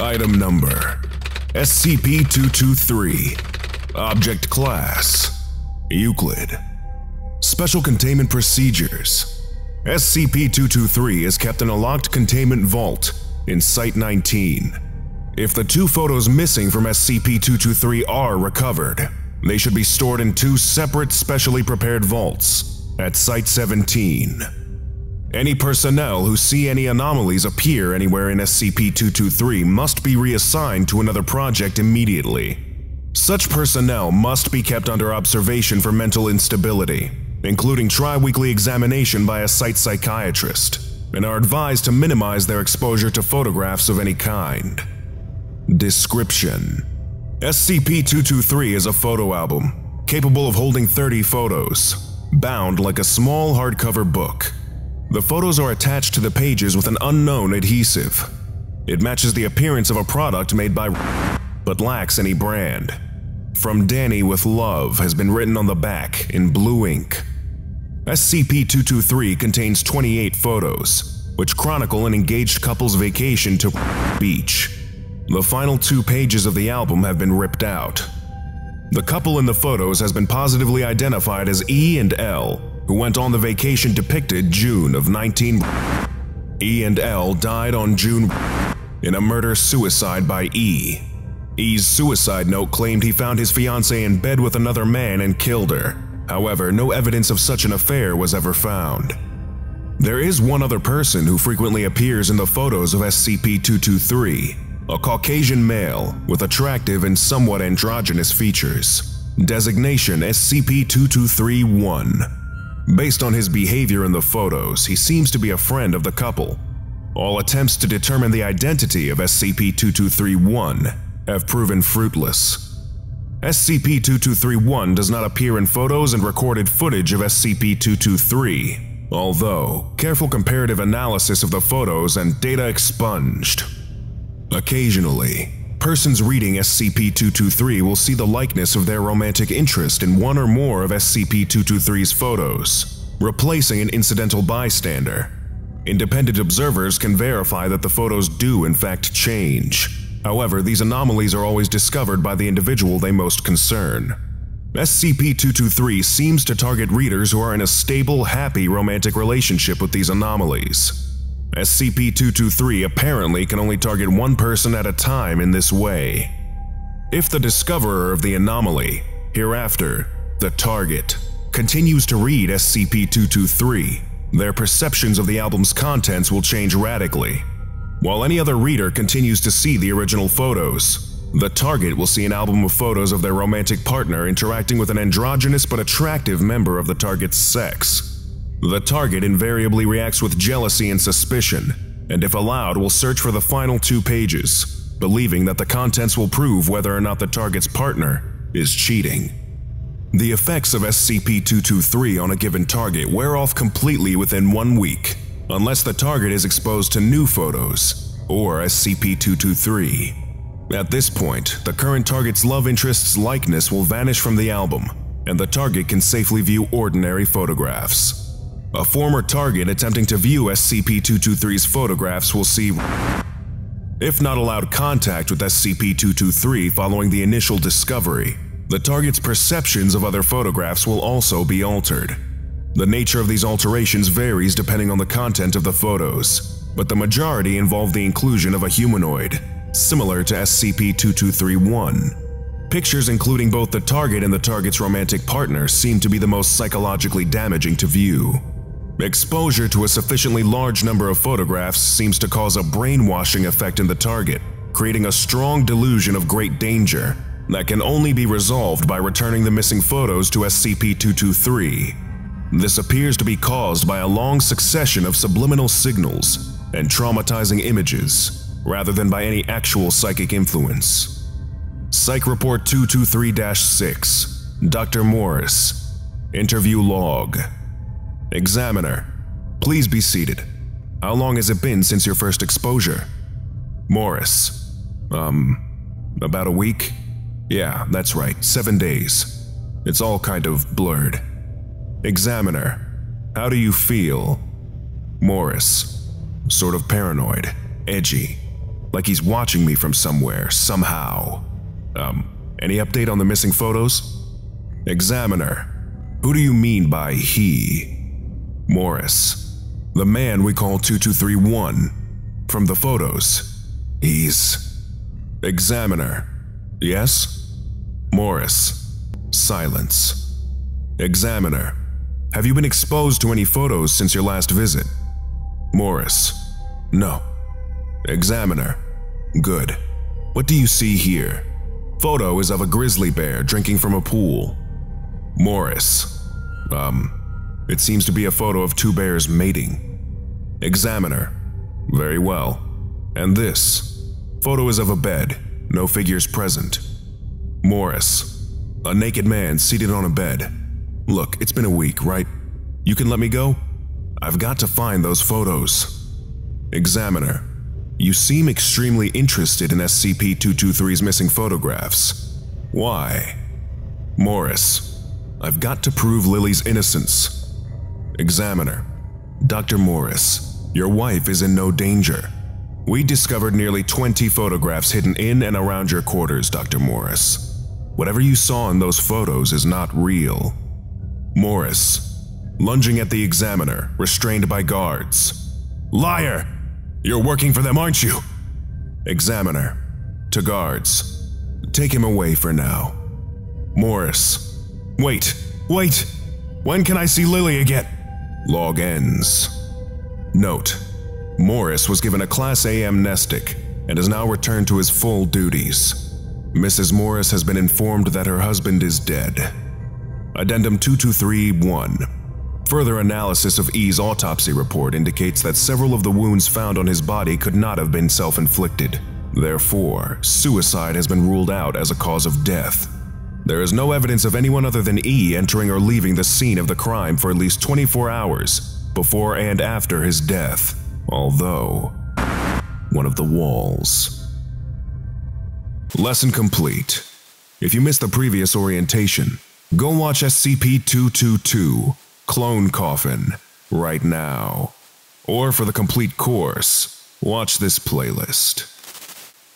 Item number SCP-223 Object Class Euclid Special Containment Procedures SCP-223 is kept in a locked containment vault in Site-19. If the two photos missing from SCP-223 are recovered, they should be stored in two separate specially prepared vaults at Site-17. Any personnel who see any anomalies appear anywhere in SCP-223 must be reassigned to another project immediately. Such personnel must be kept under observation for mental instability, including tri-weekly examination by a site psychiatrist, and are advised to minimize their exposure to photographs of any kind. Description SCP-223 is a photo album, capable of holding 30 photos, bound like a small hardcover book. The photos are attached to the pages with an unknown adhesive. It matches the appearance of a product made by but lacks any brand. From Danny with Love has been written on the back in blue ink. SCP-223 contains 28 photos, which chronicle an engaged couple's vacation to beach. The final two pages of the album have been ripped out. The couple in the photos has been positively identified as E and L, who went on the vacation depicted June of 19. E and L died on June in a murder-suicide by E. E's suicide note claimed he found his fiancée in bed with another man and killed her. However, no evidence of such an affair was ever found. There is one other person who frequently appears in the photos of SCP-223, a Caucasian male with attractive and somewhat androgynous features. Designation SCP-223-1. Based on his behavior in the photos, he seems to be a friend of the couple. All attempts to determine the identity of SCP-2231 have proven fruitless. SCP-2231 does not appear in photos and recorded footage of SCP-223, although careful comparative analysis of the photos and data expunged. Occasionally, persons reading SCP-223 will see the likeness of their romantic interest in one or more of SCP-223's photos, replacing an incidental bystander. Independent observers can verify that the photos do in fact change. However, these anomalies are always discovered by the individual they most concern. SCP-223 seems to target readers who are in a stable, happy romantic relationship with these anomalies. SCP-223 apparently can only target one person at a time in this way. If the discoverer of the anomaly, hereafter, the target, continues to read SCP-223, their perceptions of the album's contents will change radically. While any other reader continues to see the original photos, the target will see an album of photos of their romantic partner interacting with an androgynous but attractive member of the target's sex. The target invariably reacts with jealousy and suspicion, and if allowed will search for the final two pages, believing that the contents will prove whether or not the target's partner is cheating. The effects of SCP-223 on a given target wear off completely within one week, unless the target is exposed to new photos, or SCP-223. At this point, the current target's love interest's likeness will vanish from the album, and the target can safely view ordinary photographs. A former target attempting to view SCP-223's photographs will see if not allowed contact with SCP-223 following the initial discovery, the target's perceptions of other photographs will also be altered. The nature of these alterations varies depending on the content of the photos, but the majority involve the inclusion of a humanoid, similar to SCP-2231. Pictures including both the target and the target's romantic partner seem to be the most psychologically damaging to view. Exposure to a sufficiently large number of photographs seems to cause a brainwashing effect in the target, creating a strong delusion of great danger that can only be resolved by returning the missing photos to SCP-223. This appears to be caused by a long succession of subliminal signals and traumatizing images, rather than by any actual psychic influence. Psych Report 223-6 Dr. Morris Interview Log Examiner, please be seated. How long has it been since your first exposure? Morris, um, about a week? Yeah, that's right, seven days. It's all kind of blurred. Examiner, how do you feel? Morris, sort of paranoid, edgy. like he's watching me from somewhere, somehow. Um, any update on the missing photos? Examiner, who do you mean by he? Morris, the man we call 2231. From the photos, he's. Examiner, yes? Morris, silence. Examiner, have you been exposed to any photos since your last visit? Morris, no. Examiner, good. What do you see here? Photo is of a grizzly bear drinking from a pool. Morris, um, it seems to be a photo of two bears mating. Examiner, very well. And this? Photo is of a bed, no figures present. Morris, a naked man seated on a bed. Look, it's been a week, right? You can let me go? I've got to find those photos. Examiner, you seem extremely interested in SCP-223's missing photographs. Why? Morris, I've got to prove Lily's innocence. Examiner, Dr. Morris, your wife is in no danger. We discovered nearly 20 photographs hidden in and around your quarters, Dr. Morris. Whatever you saw in those photos is not real. Morris, lunging at the examiner, restrained by guards. Liar! You're working for them, aren't you? Examiner, to guards. Take him away for now. Morris, wait, wait! When can I see Lily again? Log ends. Note, Morris was given a Class A amnestic and has now returned to his full duties. Mrs. Morris has been informed that her husband is dead. Addendum 2231 Further analysis of E's autopsy report indicates that several of the wounds found on his body could not have been self-inflicted. Therefore, suicide has been ruled out as a cause of death. There is no evidence of anyone other than E entering or leaving the scene of the crime for at least 24 hours before and after his death, although one of the walls. Lesson complete. If you missed the previous orientation, go watch SCP-222 Clone Coffin right now. Or for the complete course, watch this playlist.